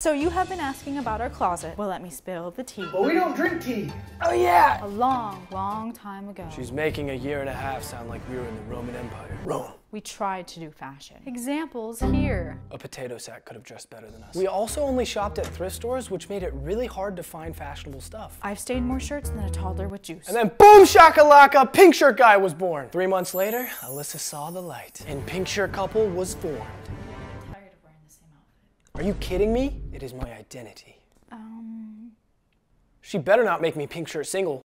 So you have been asking about our closet. Well, let me spill the tea. But we don't drink tea. Oh yeah! A long, long time ago, She's making a year and a half sound like we were in the Roman Empire. Rome. we tried to do fashion. Examples here. A potato sack could have dressed better than us. We also only shopped at thrift stores, which made it really hard to find fashionable stuff. I've stained more shirts than a toddler with juice. And then boom shakalaka, pink shirt guy was born. Three months later, Alyssa saw the light, and pink shirt couple was formed. Are you kidding me? It is my identity. Um, She better not make me pink shirt single,